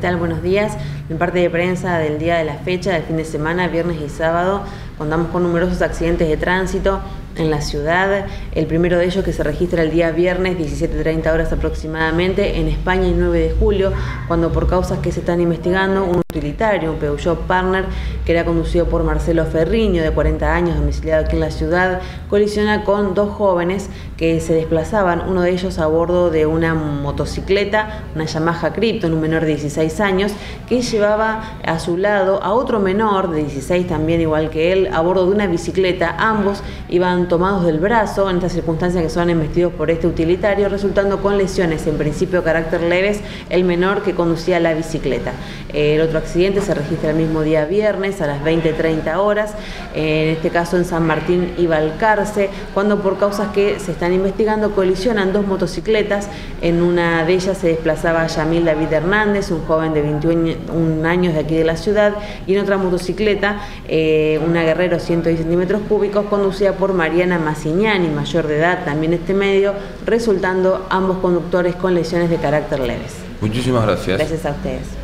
Buenos días. En parte de prensa del día de la fecha, del fin de semana, viernes y sábado, contamos con numerosos accidentes de tránsito en la ciudad. El primero de ellos que se registra el día viernes, 17.30 horas aproximadamente, en España el 9 de julio, cuando por causas que se están investigando, utilitario, un Peugeot Partner, que era conducido por Marcelo Ferriño, de 40 años, domiciliado aquí en la ciudad, colisiona con dos jóvenes que se desplazaban, uno de ellos a bordo de una motocicleta, una Yamaha Krypton, un menor de 16 años, que llevaba a su lado a otro menor de 16 también igual que él, a bordo de una bicicleta. Ambos iban tomados del brazo en estas circunstancias que son embestidos por este utilitario, resultando con lesiones en principio carácter leves el menor que conducía la bicicleta. El otro accidente se registra el mismo día viernes a las 20.30 horas, en este caso en San Martín y Balcarce, cuando por causas que se están investigando colisionan dos motocicletas, en una de ellas se desplazaba Yamil David Hernández, un joven de 21 años de aquí de la ciudad, y en otra motocicleta, eh, una Guerrero 110 centímetros cúbicos, conducida por Mariana Massignani, mayor de edad, también este medio, resultando ambos conductores con lesiones de carácter leves. Muchísimas gracias. Gracias a ustedes.